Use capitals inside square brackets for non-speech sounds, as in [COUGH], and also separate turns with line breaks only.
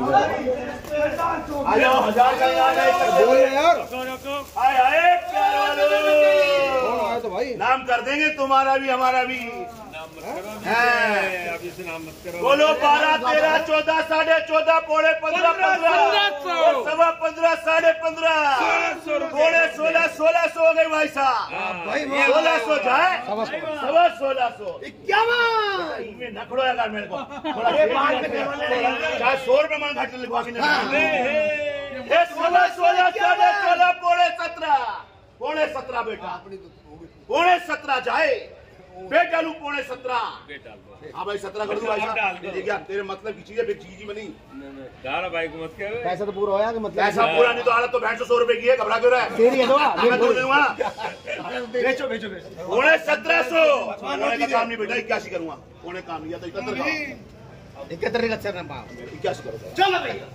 आ जाओ हज़ार का यहाँ नहीं
बोल यार
रुको रुको
आए आए प्यार वालों।
कौन तो भाई?
नाम कर देंगे तुम्हारा भी हमारा भी।
नाम मत करो
हैं।
अभी से नाम मत करो।
बोलो बारह तेरह चौदह साढ़े चौदह पौने पंद्रह पंद्रह सवा पंद्रह साढ़े पंद्रह। पौने सोलह सोलह सौ हो गए भाई साहब। सोलह सौ जाए?
सवा
सवा सोलह सौ। इक्यावन! इनमें नखड़ो यार मेरे को। थोड़ा चाहे सौ रुपए मन घाटे लिखवा के ये सवा सोलह साढ़े सोलह पौने सत्रह। पौने सत्रह बेटा। पौने सत्रह जाए। बेटा लू पौने सत्रह। हाँ भाई सत्रह कर दूँ भाई साहब।
दो।
ये क्या तेरे मतलब की चीज़ है चीज़ ही बनी।
दारा भाई को मत कहो।
पैसा तो पूरा होया कि मतलब
पैसा पूरा नहीं तो हालत तो भैंस सौ सौ रुपए की है घबरा क्यों रहा है?
तेरी है तो।
मैं तो दूँगा। [LAUGHS] [LAUGHS]
बेचो बेचो बेचो।
पौने सत्रह सौ। काम नहीं बेटा इक्यासी करूँगा। पौने काम नहीं या तो इकहत्तर
इकहत्तर चलो भैया।